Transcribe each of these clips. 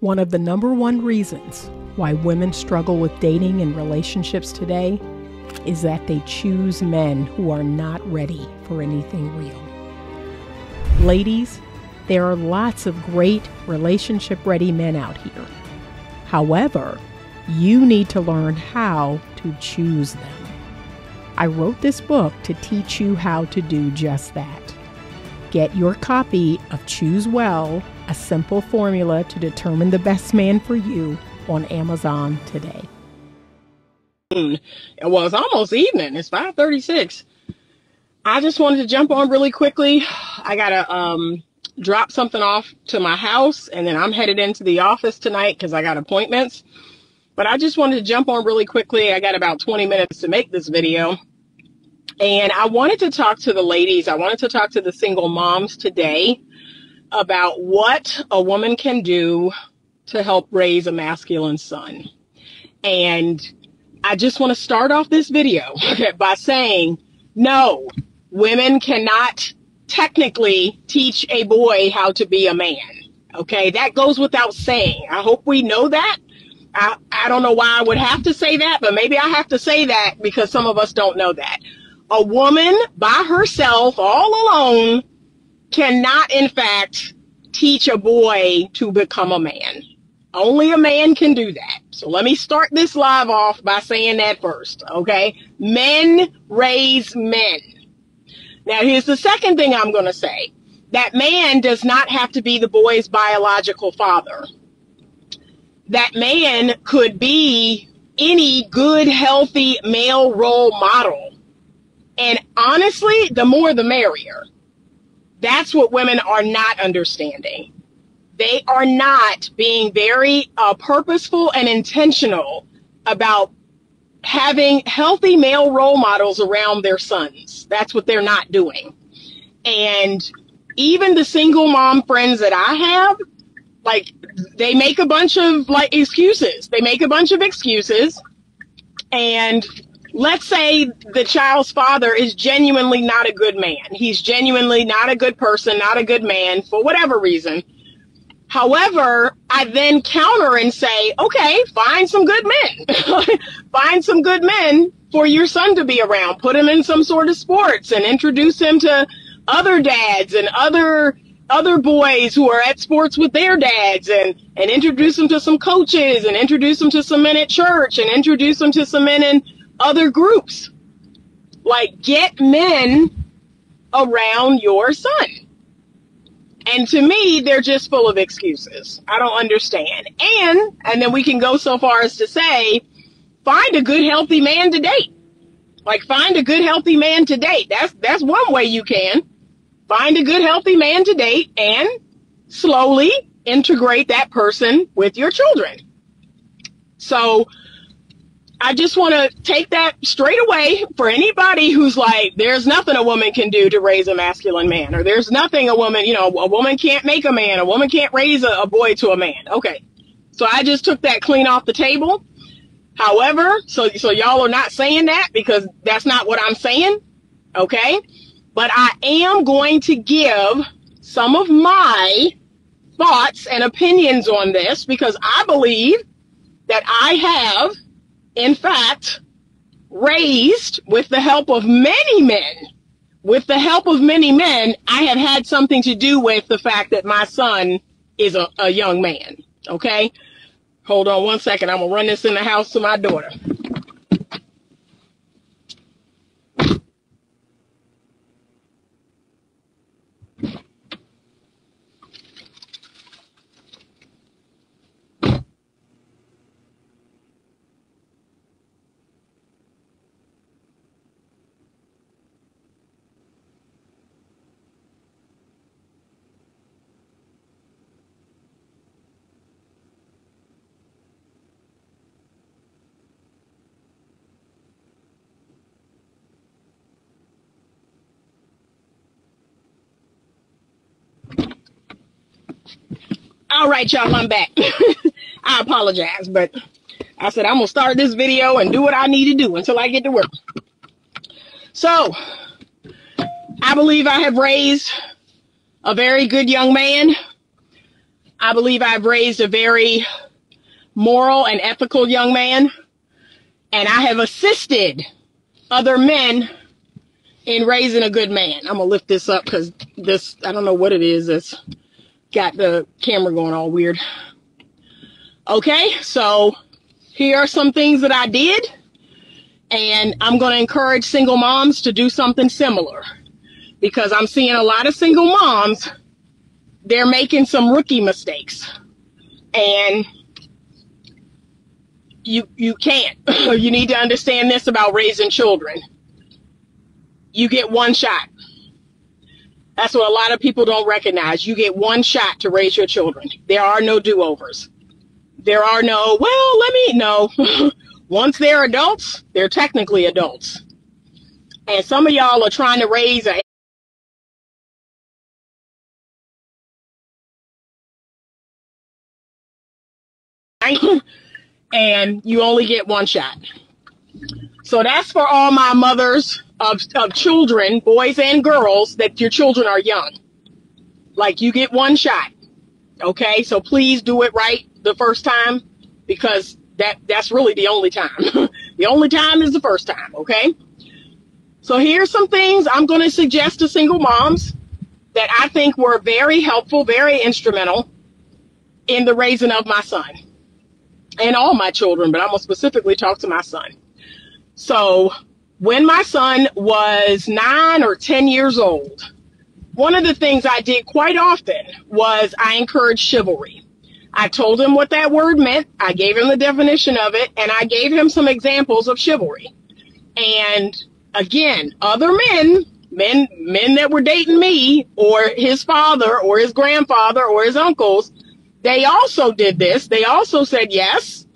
One of the number one reasons why women struggle with dating and relationships today is that they choose men who are not ready for anything real. Ladies, there are lots of great relationship ready men out here. However, you need to learn how to choose them. I wrote this book to teach you how to do just that. Get your copy of Choose Well, a simple formula to determine the best man for you on Amazon today. Well, it's almost evening. It's 5:36. I just wanted to jump on really quickly. I got to um drop something off to my house and then I'm headed into the office tonight cuz I got appointments. But I just wanted to jump on really quickly. I got about 20 minutes to make this video. And I wanted to talk to the ladies. I wanted to talk to the single moms today about what a woman can do to help raise a masculine son. And I just want to start off this video by saying, no, women cannot technically teach a boy how to be a man. Okay, that goes without saying. I hope we know that. I, I don't know why I would have to say that, but maybe I have to say that because some of us don't know that a woman by herself, all alone, cannot, in fact, teach a boy to become a man. Only a man can do that. So let me start this live off by saying that first, okay? Men raise men. Now, here's the second thing I'm going to say. That man does not have to be the boy's biological father. That man could be any good, healthy male role model and honestly, the more the merrier. That's what women are not understanding. They are not being very uh, purposeful and intentional about having healthy male role models around their sons. That's what they're not doing. And even the single mom friends that I have, like, they make a bunch of like excuses. They make a bunch of excuses. And let's say the child's father is genuinely not a good man. He's genuinely not a good person, not a good man for whatever reason. However, I then counter and say, okay, find some good men. find some good men for your son to be around. Put him in some sort of sports and introduce him to other dads and other other boys who are at sports with their dads and, and introduce them to some coaches and introduce them to some men at church and introduce them to some men in other groups. Like get men around your son. And to me, they're just full of excuses. I don't understand. And, and then we can go so far as to say, find a good, healthy man to date. Like find a good, healthy man to date. That's, that's one way you can. Find a good, healthy man to date and slowly integrate that person with your children. So I just want to take that straight away for anybody who's like, there's nothing a woman can do to raise a masculine man, or there's nothing a woman, you know, a woman can't make a man, a woman can't raise a, a boy to a man. Okay. So I just took that clean off the table. However, so, so y'all are not saying that because that's not what I'm saying. Okay. But I am going to give some of my thoughts and opinions on this because I believe that I have in fact, raised with the help of many men. With the help of many men, I have had something to do with the fact that my son is a, a young man. Okay? Hold on one second. I'm going to run this in the house to my daughter. All right, y'all, I'm back. I apologize, but I said I'm gonna start this video and do what I need to do until I get to work. So, I believe I have raised a very good young man. I believe I've raised a very moral and ethical young man, and I have assisted other men in raising a good man. I'm gonna lift this up because this I don't know what it is. It's got the camera going all weird. Okay, so here are some things that I did, and I'm gonna encourage single moms to do something similar because I'm seeing a lot of single moms. They're making some rookie mistakes, and you you can't. you need to understand this about raising children. You get one shot. That's what a lot of people don't recognize. You get one shot to raise your children. There are no do-overs. There are no, well, let me know. Once they're adults, they're technically adults. And some of y'all are trying to raise a and you only get one shot. So that's for all my mothers of, of children, boys and girls, that your children are young. Like you get one shot. Okay, so please do it right the first time because that that's really the only time. the only time is the first time, okay? So here's some things I'm going to suggest to single moms that I think were very helpful, very instrumental in the raising of my son and all my children, but I'm going to specifically talk to my son. So when my son was nine or 10 years old, one of the things I did quite often was I encouraged chivalry. I told him what that word meant. I gave him the definition of it and I gave him some examples of chivalry. And again, other men, men, men that were dating me or his father or his grandfather or his uncles, they also did this. They also said, yes,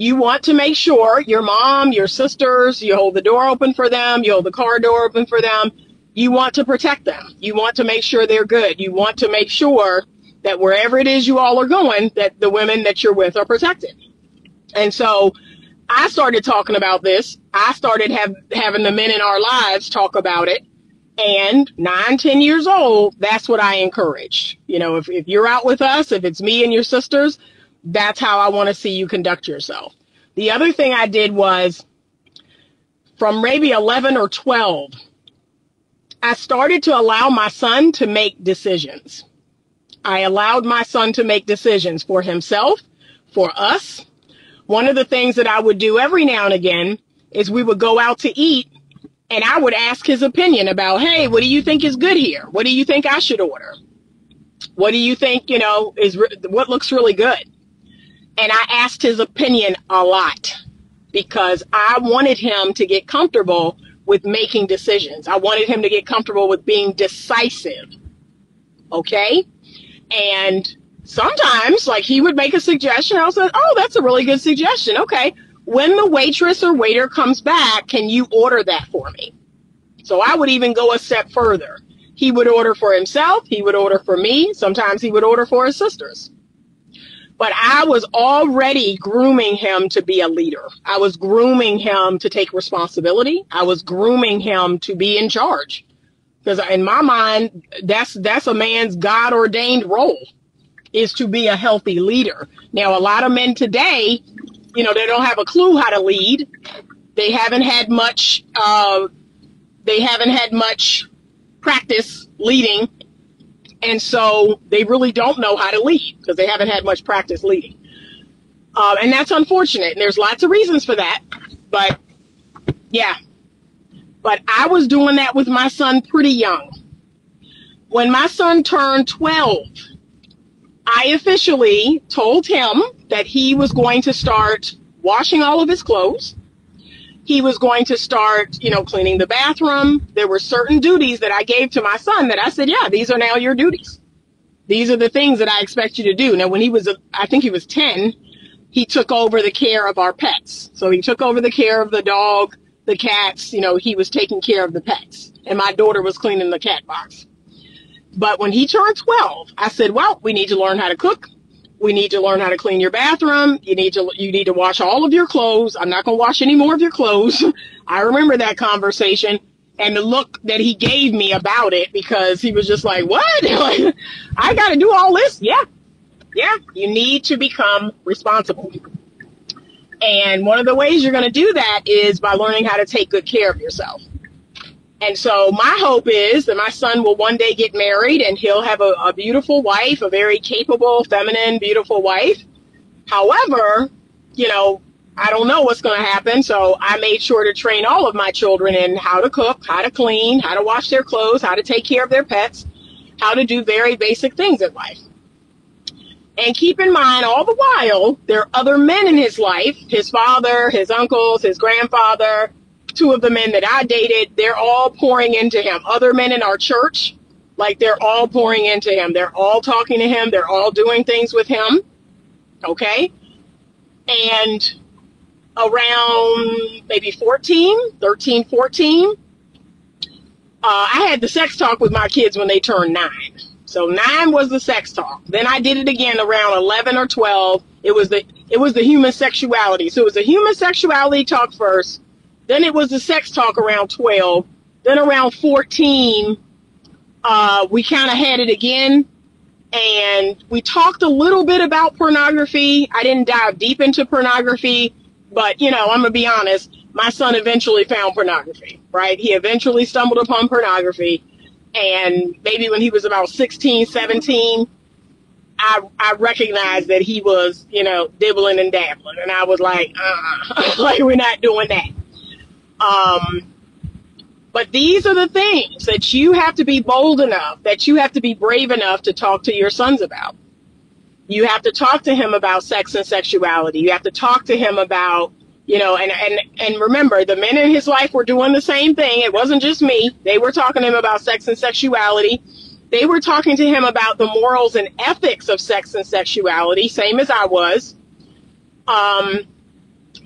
you want to make sure your mom, your sisters, you hold the door open for them, you hold the car door open for them. You want to protect them. You want to make sure they're good. You want to make sure that wherever it is you all are going, that the women that you're with are protected. And so I started talking about this. I started have, having the men in our lives talk about it. And nine, ten years old, that's what I encourage. You know, if, if you're out with us, if it's me and your sisters, that's how I want to see you conduct yourself. The other thing I did was from maybe 11 or 12, I started to allow my son to make decisions. I allowed my son to make decisions for himself, for us. One of the things that I would do every now and again is we would go out to eat and I would ask his opinion about, hey, what do you think is good here? What do you think I should order? What do you think, you know, is what looks really good? And I asked his opinion a lot because I wanted him to get comfortable with making decisions. I wanted him to get comfortable with being decisive. Okay? And sometimes, like, he would make a suggestion. I was like, oh, that's a really good suggestion. Okay. When the waitress or waiter comes back, can you order that for me? So I would even go a step further. He would order for himself. He would order for me. Sometimes he would order for his sisters. But I was already grooming him to be a leader. I was grooming him to take responsibility. I was grooming him to be in charge. Because in my mind, that's that's a man's God ordained role is to be a healthy leader. Now, a lot of men today, you know, they don't have a clue how to lead. They haven't had much. Uh, they haven't had much practice leading and so they really don't know how to lead because they haven't had much practice leading. Um, and that's unfortunate. And there's lots of reasons for that. But yeah. But I was doing that with my son pretty young. When my son turned 12, I officially told him that he was going to start washing all of his clothes he was going to start, you know, cleaning the bathroom. There were certain duties that I gave to my son that I said, yeah, these are now your duties. These are the things that I expect you to do. Now, when he was, I think he was 10, he took over the care of our pets. So he took over the care of the dog, the cats, you know, he was taking care of the pets. And my daughter was cleaning the cat box. But when he turned 12, I said, well, we need to learn how to cook. We need to learn how to clean your bathroom. You need to you need to wash all of your clothes. I'm not going to wash any more of your clothes. I remember that conversation and the look that he gave me about it because he was just like, "What? I got to do all this?" Yeah. Yeah, you need to become responsible. And one of the ways you're going to do that is by learning how to take good care of yourself. And so my hope is that my son will one day get married and he'll have a, a beautiful wife, a very capable, feminine, beautiful wife. However, you know, I don't know what's going to happen. So I made sure to train all of my children in how to cook, how to clean, how to wash their clothes, how to take care of their pets, how to do very basic things in life. And keep in mind, all the while, there are other men in his life his father, his uncles, his grandfather, two of the men that I dated, they're all pouring into him. Other men in our church, like they're all pouring into him. They're all talking to him. They're all doing things with him. Okay. And around maybe 14, 13, 14, uh, I had the sex talk with my kids when they turned nine. So nine was the sex talk. Then I did it again around 11 or 12. It was the, it was the human sexuality. So it was the human sexuality talk first. Then it was the sex talk around 12. Then around 14, uh, we kind of had it again. And we talked a little bit about pornography. I didn't dive deep into pornography, but you know, I'm gonna be honest. My son eventually found pornography, right? He eventually stumbled upon pornography and maybe when he was about 16, 17, I, I recognized that he was, you know, dibbling and dabbling. And I was like, uh, like we're not doing that. Um, but these are the things that you have to be bold enough, that you have to be brave enough to talk to your sons about. You have to talk to him about sex and sexuality. You have to talk to him about you know, and, and, and remember, the men in his life were doing the same thing. It wasn't just me. They were talking to him about sex and sexuality. They were talking to him about the morals and ethics of sex and sexuality, same as I was. Um,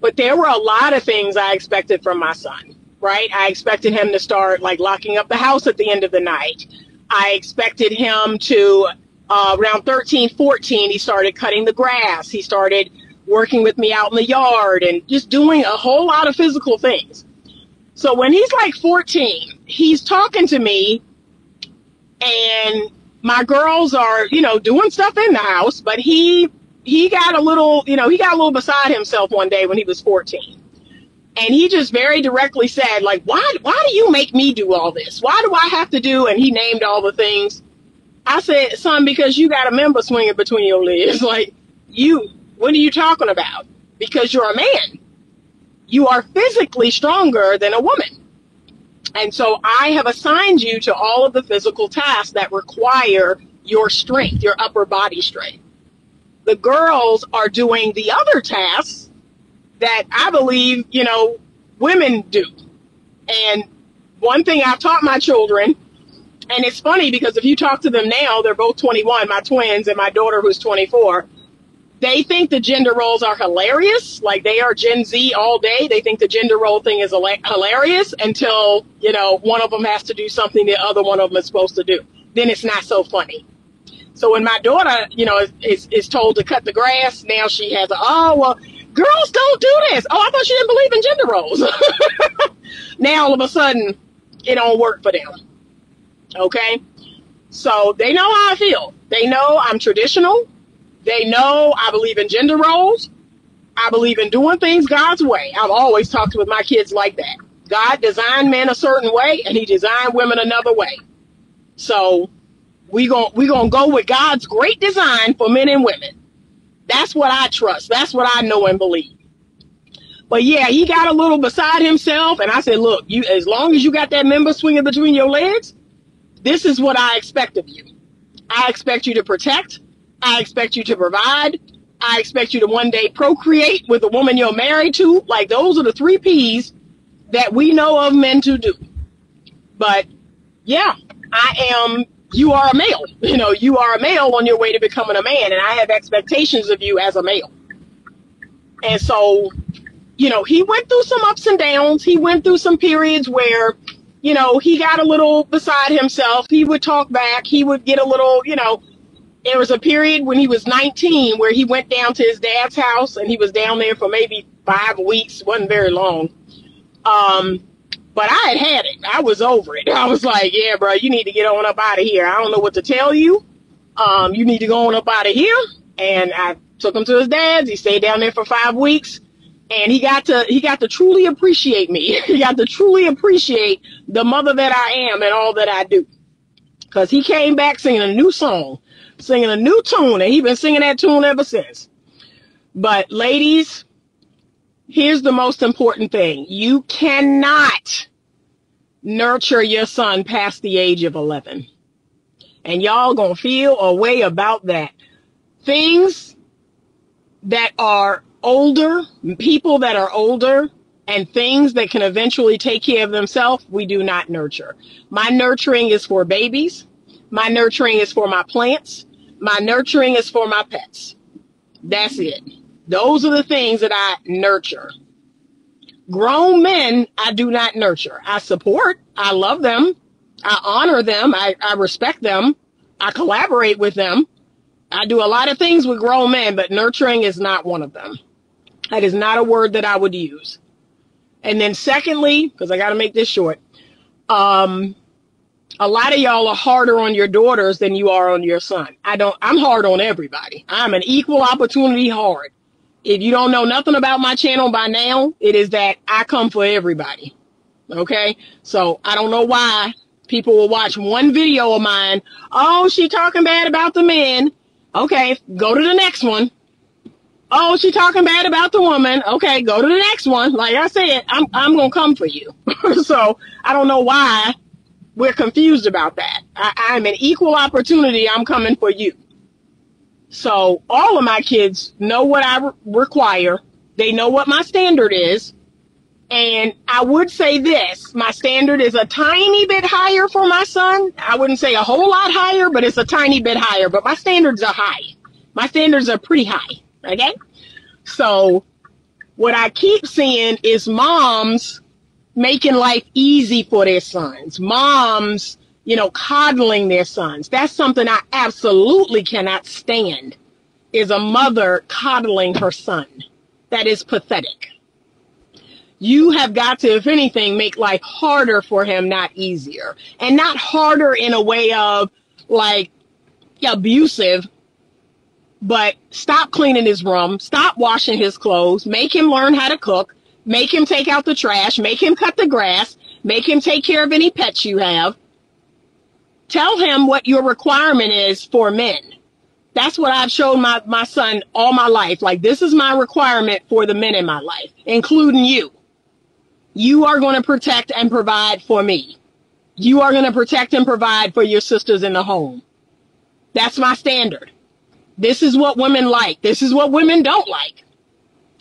but there were a lot of things I expected from my son, right? I expected him to start like locking up the house at the end of the night. I expected him to, uh, around 13, 14, he started cutting the grass. He started working with me out in the yard and just doing a whole lot of physical things. So when he's like 14, he's talking to me and my girls are, you know, doing stuff in the house, but he he got a little, you know, he got a little beside himself one day when he was 14. And he just very directly said, like, why why do you make me do all this? Why do I have to do and he named all the things. I said, son, because you got a member swinging between your legs. Like, you what are you talking about? Because you're a man. You are physically stronger than a woman. And so I have assigned you to all of the physical tasks that require your strength, your upper body strength. The girls are doing the other tasks that I believe, you know, women do. And one thing I've taught my children, and it's funny because if you talk to them now, they're both 21, my twins and my daughter who's 24 they think the gender roles are hilarious. Like they are Gen Z all day. They think the gender role thing is hilarious until, you know, one of them has to do something the other one of them is supposed to do. Then it's not so funny. So when my daughter, you know, is, is, is told to cut the grass, now she has a, oh, well, girls don't do this. Oh, I thought she didn't believe in gender roles. now all of a sudden it don't work for them. Okay. So they know how I feel. They know I'm traditional. They know I believe in gender roles. I believe in doing things God's way. I've always talked with my kids like that. God designed men a certain way and he designed women another way. So we going we going to go with God's great design for men and women. That's what I trust. That's what I know and believe. But yeah, he got a little beside himself and I said, "Look, you as long as you got that member swinging between your legs, this is what I expect of you. I expect you to protect. I expect you to provide. I expect you to one day procreate with the woman you're married to. Like those are the three P's that we know of men to do. But yeah, I am, you are a male. You know, you are a male on your way to becoming a man, and I have expectations of you as a male. And so, you know, he went through some ups and downs. He went through some periods where, you know, he got a little beside himself. He would talk back. He would get a little, you know, there was a period when he was 19 where he went down to his dad's house and he was down there for maybe five weeks. wasn't very long. Um, but I had had it. I was over it. I was like, yeah, bro, you need to get on up out of here. I don't know what to tell you. Um, you need to go on up out of here. and I took him to his dad's. He stayed down there for five weeks, and he got to he got to truly appreciate me. he got to truly appreciate the mother that I am and all that I do. Cause he came back singing a new song, singing a new tune, and he been singing that tune ever since. But ladies, here's the most important thing: you cannot nurture your son past the age of 11. And y'all gonna feel a way about that. Things that are older, people that are older, and things that can eventually take care of themselves, we do not nurture. My nurturing is for babies. My nurturing is for my plants. My nurturing is for my pets. That's it. Those are the things that I nurture. Grown men, I do not nurture. I support. I love them. I honor them. I, I respect them. I collaborate with them. I do a lot of things with grown men, but nurturing is not one of them. That is not a word that I would use. And then secondly, because I got to make this short, um, a lot of y'all are harder on your daughters than you are on your son. I don't, I'm hard on everybody. I'm an equal opportunity hard. If you don't know nothing about my channel by now, it is that I come for everybody. Okay. So I don't know why people will watch one video of mine. Oh, she talking bad about the men. Okay. Go to the next one. Oh, she talking bad about the woman. Okay. Go to the next one. Like I said, I'm, I'm going to come for you. so I don't know why we're confused about that. I, I'm an equal opportunity. I'm coming for you. So all of my kids know what I re- require. They know what my standard is. And I would say this, my standard is a tiny bit higher for my son. I wouldn't say a whole lot higher, but it's a tiny bit higher, but my standards are high. My standards are pretty high. Okay. So what I keep seeing is moms making life easy for their sons. Moms you know, coddling their sons. That's something I absolutely cannot stand is a mother coddling her son. That is pathetic. You have got to, if anything, make life harder for him, not easier. And not harder in a way of like abusive, but stop cleaning his room, stop washing his clothes, make him learn how to cook, make him take out the trash, make him cut the grass, make him take care of any pets you have Tell him what your requirement is for men. That's what I've shown my, my son all my life. Like, this is my requirement for the men in my life, including you. You are going to protect and provide for me. You are going to protect and provide for your sisters in the home. That's my standard. This is what women like. This is what women don't like.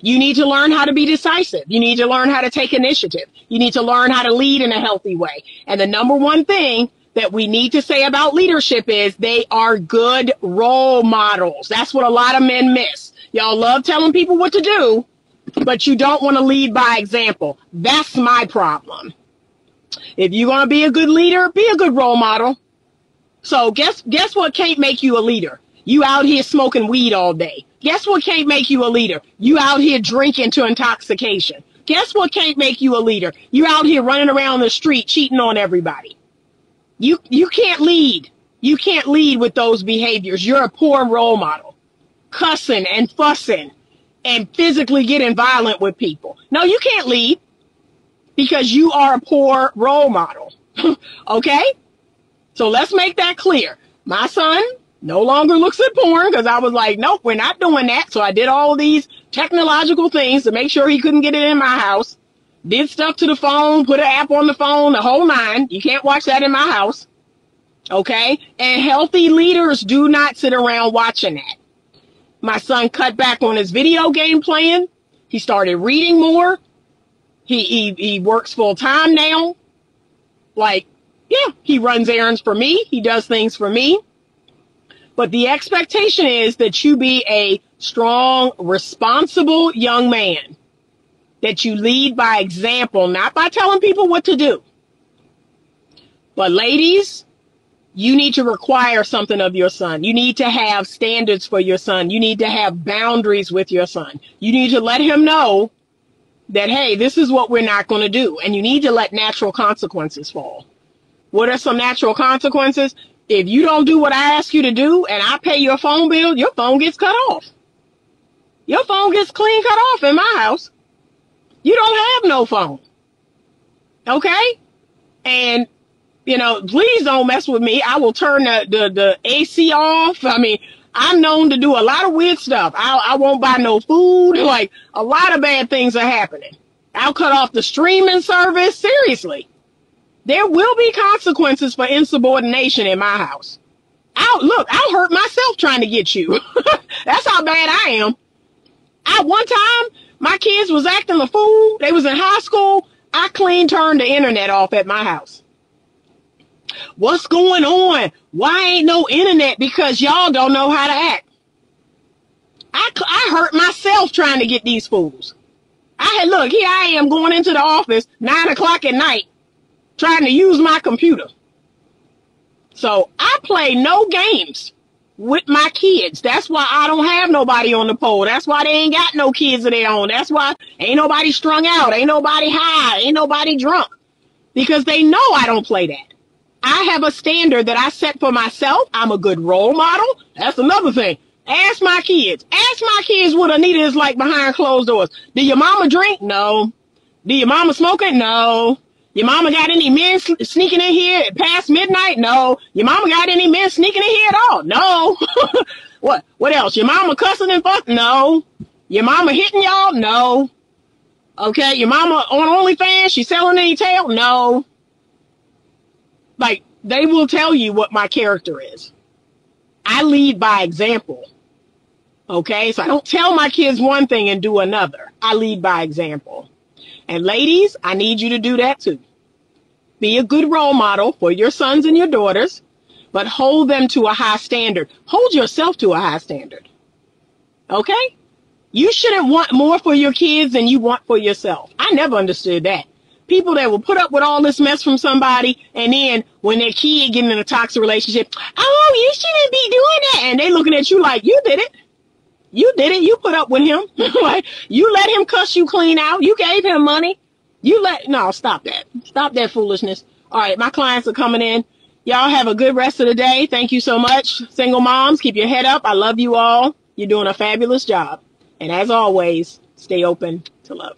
You need to learn how to be decisive. You need to learn how to take initiative. You need to learn how to lead in a healthy way. And the number one thing that we need to say about leadership is they are good role models. That's what a lot of men miss. Y'all love telling people what to do, but you don't want to lead by example. That's my problem. If you're going to be a good leader, be a good role model. So guess guess what can't make you a leader? You out here smoking weed all day. Guess what can't make you a leader? You out here drinking to intoxication. Guess what can't make you a leader? You out here running around the street cheating on everybody. You you can't lead. You can't lead with those behaviors. You're a poor role model. Cussing and fussing and physically getting violent with people. No, you can't lead because you are a poor role model. okay? So let's make that clear. My son no longer looks at porn because I was like, nope, we're not doing that. So I did all these technological things to make sure he couldn't get it in my house did stuff to the phone, put an app on the phone, the whole nine. You can't watch that in my house. Okay? And healthy leaders do not sit around watching that. My son cut back on his video game playing. He started reading more. He, he, he works full time now. Like, yeah, he runs errands for me. He does things for me. But the expectation is that you be a strong, responsible young man that you lead by example, not by telling people what to do. But ladies, you need to require something of your son. You need to have standards for your son. You need to have boundaries with your son. You need to let him know that, hey, this is what we're not going to do. And you need to let natural consequences fall. What are some natural consequences? if you don't do what I ask you to do and I pay your phone bill, your phone gets cut off. Your phone gets clean cut off in my house. You don't have no phone. Okay? And, you know, please don't mess with me. I will turn the, the, the AC off. I mean, I'm known to do a lot of weird stuff. I, I won't buy no food. Like, a lot of bad things are happening. I'll cut off the streaming service. Seriously. There will be consequences for insubordination in my house. I'll look, I'll hurt myself trying to get you. That's how bad I am. At one time, my kids was acting a fool. They was in high school. I clean turned the internet off at my house. What's going on? Why ain't no internet? Because y'all don't know how to act. I, I hurt myself trying to get these fools. I had, look, here I am going into the office, nine o'clock at night, trying to use my computer. So I play no games with my kids. That's why I don't have nobody on the pole. That's why they ain't got no kids of their own. That's why ain't nobody strung out. Ain't nobody high. Ain't nobody drunk. Because they know I don't play that. I have a standard that I set for myself. I'm a good role model. That's another thing. Ask my kids. Ask my kids what Anita is like behind closed doors. Do your mama drink? No. Do your mama smoke it? No. Your mama got any men sneaking in here past midnight? No. Your mama got any men sneaking in here at all? No. what? What else? Your mama cussing and fuck? No. Your mama hitting y'all? No. Okay. Your mama on OnlyFans? She selling any tail? No. Like they will tell you what my character is. I lead by example. Okay. So I don't tell my kids one thing and do another. I lead by example. And ladies, I need you to do that too. Be a good role model for your sons and your daughters, but hold them to a high standard. Hold yourself to a high standard. Okay? You shouldn't want more for your kids than you want for yourself. I never understood that. People that will put up with all this mess from somebody, and then when their kid get in a toxic relationship, oh, you shouldn't be doing that. And they looking at you like, you did it. You did it. You put up with him. like you let him cuss you clean out. You gave him money. You let no stop that. Stop that foolishness. All right, my clients are coming in. Y'all have a good rest of the day. Thank you so much. Single moms, keep your head up. I love you all. You're doing a fabulous job. And as always, stay open to love.